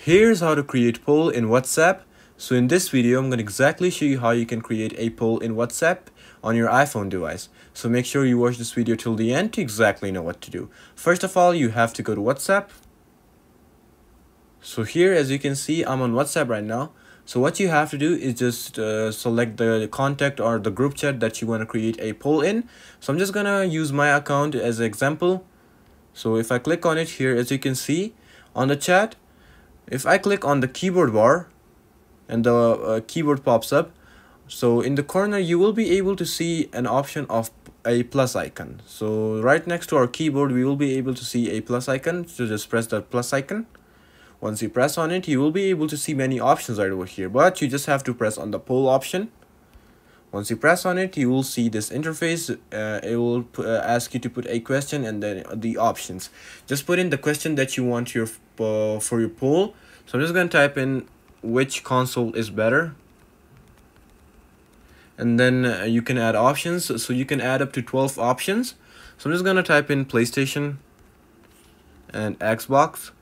Here's how to create poll in WhatsApp. So in this video, I'm going to exactly show you how you can create a poll in WhatsApp on your iPhone device. So make sure you watch this video till the end to exactly know what to do. First of all, you have to go to WhatsApp. So here, as you can see, I'm on WhatsApp right now. So what you have to do is just uh, select the contact or the group chat that you want to create a poll in. So I'm just going to use my account as an example. So if I click on it here, as you can see on the chat, if I click on the keyboard bar and the uh, keyboard pops up so in the corner you will be able to see an option of a plus icon. So right next to our keyboard we will be able to see a plus icon. So just press that plus icon. Once you press on it you will be able to see many options right over here but you just have to press on the poll option once you press on it you will see this interface. Uh, it will uh, ask you to put a question and then the options. Just put in the question that you want your uh, for your poll. So i'm just going to type in which console is better. And then uh, you can add options. So you can add up to 12 options. So i'm just going to type in playstation and xbox.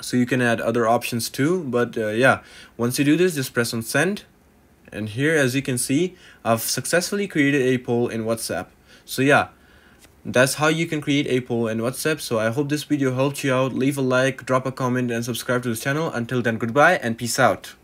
So you can add other options too but uh, yeah. Once you do this just press on send and here as you can see I've successfully created a poll in WhatsApp. So yeah that's how you can create a poll in WhatsApp. So I hope this video helped you out. Leave a like drop a comment and subscribe to this channel. Until then goodbye and peace out